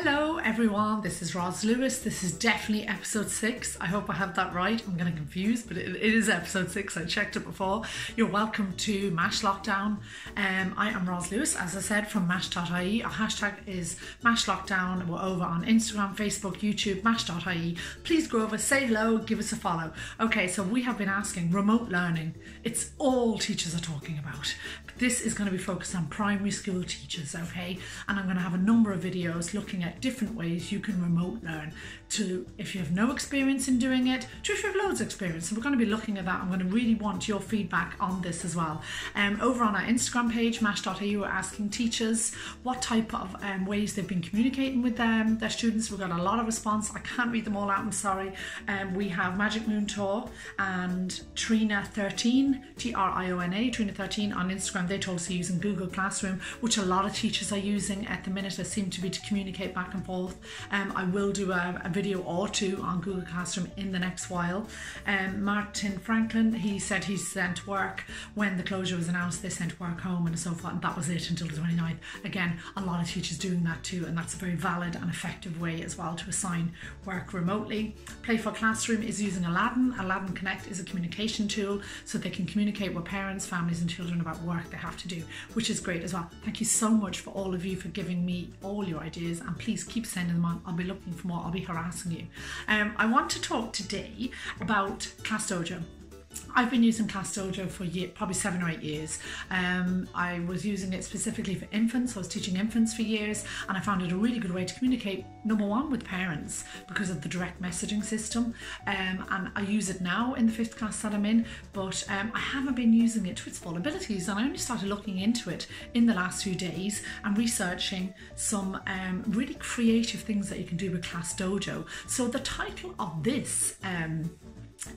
Hello everyone, this is Roz Lewis. This is definitely episode six. I hope I have that right. I'm getting confused, but it, it is episode six. I checked it before. You're welcome to MASH Lockdown. Um, I am Roz Lewis, as I said, from MASH.ie. Our hashtag is MASH Lockdown. We're over on Instagram, Facebook, YouTube, MASH.ie. Please go over, say hello, give us a follow. Okay, so we have been asking remote learning. It's all teachers are talking about. This is going to be focused on primary school teachers, okay? And I'm going to have a number of videos looking at different ways you can remote learn to if you have no experience in doing it to if you have loads of experience. So we're going to be looking at that. I'm going to really want your feedback on this as well. Um, over on our Instagram page, mash.eu, we're asking teachers what type of um, ways they've been communicating with them, their students. We've got a lot of response. I can't read them all out, I'm sorry. Um, we have Magic Moon Tour and Triona13, T R I O N A, Triona13 on Instagram They told us also using Google Classroom, which a lot of teachers are using at the minute. They seem to be to communicate back and forth. Um, I will do a, a, video or two on Google Classroom in the next while. Um, Martin Franklin, he said he sent work when the closure was announced. They sent work home and so forth, and that was it until the 29th. Again, a lot of teachers doing that too, and that's a very valid and effective way as well to assign work remotely. Playful Classroom is using Aladdin. Aladdin Connect is a communication tool so they can communicate with parents, families, and children about work they have to do, which is great as well. Thank you so much for all of you for giving me all your ideas and please keep sending them on. I'll be looking for more, I'll be harassing you. Um, I want to talk today about Class Dojo. I've been using Class Dojo for year, probably seven or eight years. Um, I was using it specifically for infants. I was teaching infants for years, and I found it a really good way to communicate. Number one, with parents because of the direct messaging system, um, and I use it now in the fifth class that I'm in. But um, I haven't been using it to its full abilities, and I only started looking into it in the last few days and researching some um, really creative things that you can do with Class Dojo. So the title of this um,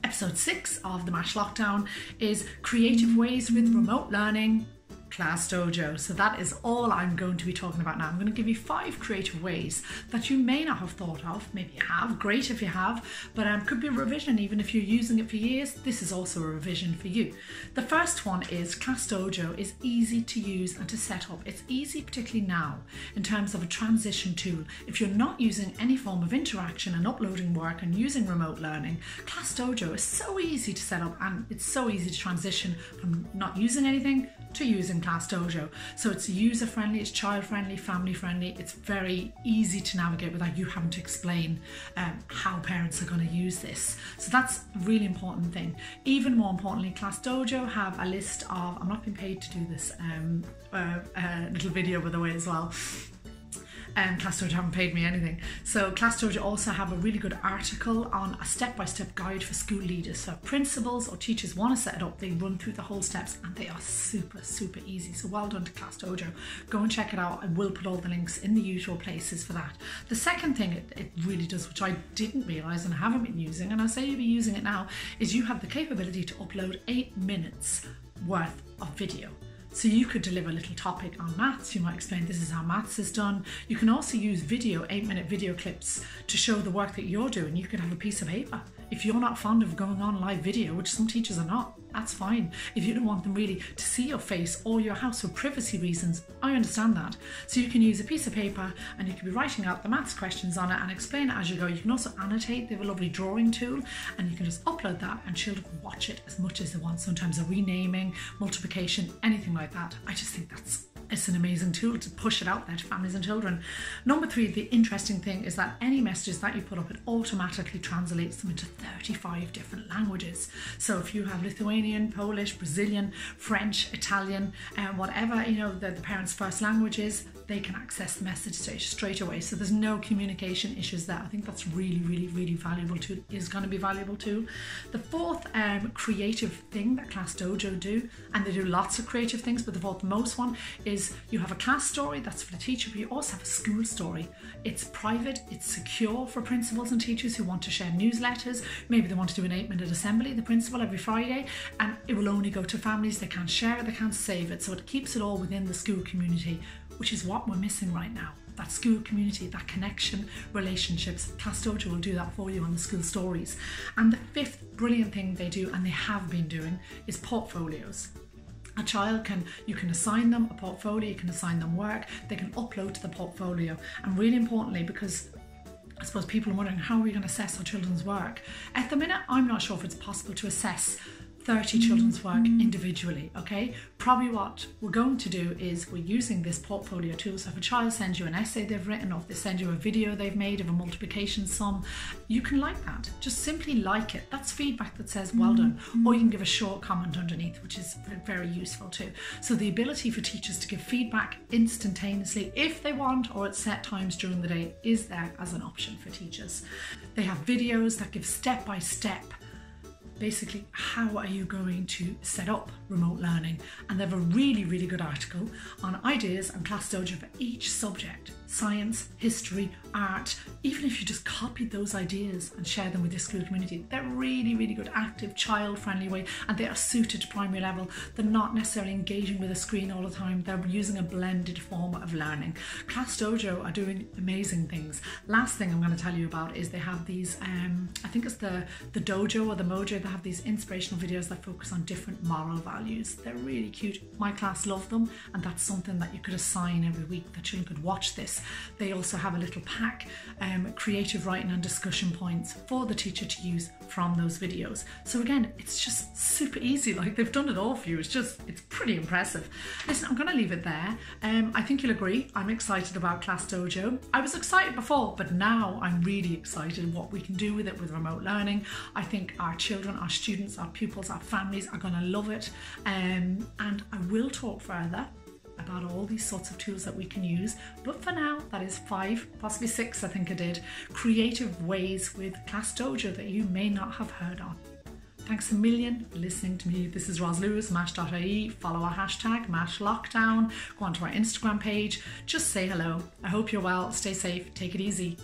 Episode 6 of the MASH Lockdown is Creative Ways with Remote Learning Class Dojo. So that is all I'm going to be talking about now. I'm going to give you five creative ways that you may not have thought of. Maybe you have, great if you have, but um, could be a revision even if you're using it for years. This is also a revision for you. The first one is Class Dojo is easy to use and to set up. It's easy, particularly now, in terms of a transition tool. If you're not using any form of interaction and uploading work and using remote learning, Class Dojo is so easy to set up and it's so easy to transition from not using anything to using Class Dojo. So it's user friendly, it's child friendly, family friendly. It's very easy to navigate without you having to explain um, how parents are going to use this. So that's a really important thing. Even more importantly, Class Dojo have a list of, I'm not being paid to do this um, uh, uh, little video by the way as well um, Class Dojo haven't paid me anything. So Class Dojo also have a really good article on a step-by-step -step guide for school leaders. So principals or teachers want to set it up, they run through the whole steps and they are super, super easy. So well done to Class Dojo. Go and check it out. I will put all the links in the usual places for that. The second thing it, it really does, which I didn't realize and haven't been using, and I say you'll be using it now, is you have the capability to upload eight minutes worth of video. So you could deliver a little topic on maths. You might explain this is how maths is done. You can also use video, eight minute video clips to show the work that you're doing. You could have a piece of paper. If you're not fond of going on live video, which some teachers are not, that's fine. If you don't want them really to see your face or your house for privacy reasons, I understand that. So you can use a piece of paper and you can be writing out the maths questions on it and explain it as you go. You can also annotate, they have a lovely drawing tool and you can just upload that and children can watch it as much as they want. Sometimes a renaming, multiplication, anything like that. I just think that's it's an amazing tool to push it out there to families and children. Number three, the interesting thing is that any messages that you put up, it automatically translates them into 35 different languages. So if you have Lithuanian, Polish, Brazilian, French, Italian, and whatever, you know, the, the parents' first language is, they can access the message straight away. So there's no communication issues there. I think that's really, really, really valuable too, is going to be valuable too. The fourth um, creative thing that Class Dojo do, and they do lots of creative things, but the fourth most one is you have a class story that's for the teacher, but you also have a school story. It's private, it's secure for principals and teachers who want to share newsletters. Maybe they want to do an eight minute assembly, the principal every Friday, and it will only go to families. They can't share it, they can't save it. So it keeps it all within the school community which is what we're missing right now. That school community, that connection, relationships. Class Dojo will do that for you on the school stories. And the fifth brilliant thing they do, and they have been doing, is portfolios. a child can you can assign them a portfolio you can assign them work they can upload to the portfolio and really importantly because I suppose people are wondering how are we going to assess our children's work? At the minute I'm not sure if it's possible to assess 30 children's work individually, okay? Probably what we're going to do is we're using this portfolio tool. So if a child sends you an essay they've written or if they send you a video they've made of a multiplication sum, you can like that. Just simply like it. That's feedback that says well done. Mm-hmm. Or you can give a short comment underneath, which is very useful too. So the ability for teachers to give feedback instantaneously if they want or at set times during the day is there as an option for teachers. They have videos that give step by step basically how are you going to set up remote learning? And they have a really really good article on ideas and class dojo for each subject. Science history art even if you just copied those ideas and share them with your school community they're really really good active child friendly way and they are suited to primary level they're not necessarily engaging with a screen all the time they're using a blended form of learning class dojo are doing amazing things last thing i'm going to tell you about is they have these um, i think it's the the dojo or the mojo they have these inspirational videos that focus on different moral values. They're really cute. My class love them, and that's something that you could assign every week that children could watch this. They also have a little pack, um, creative writing and discussion points for the teacher to use from those videos. So again, it's just super easy. Like they've done it all for you. It's just, it's pretty impressive. Listen, I'm going to leave it there. Um, I think you'll agree. I'm excited about Class Dojo. I was excited before, but now I'm really excited what we can do with it with remote learning. I think our children our students, our pupils, our families are going to love it. Um, and I will talk further about all these sorts of tools that we can use. But for now, that is five, possibly six, I think I did, creative ways with Class Dojo that you may not have heard of. Thanks a million for listening to me. This is Roz Lewis, mash.ie. Follow our hashtag, mash lockdown. Go onto our Instagram page. Just say hello. I hope you're well. Stay safe. Take it easy.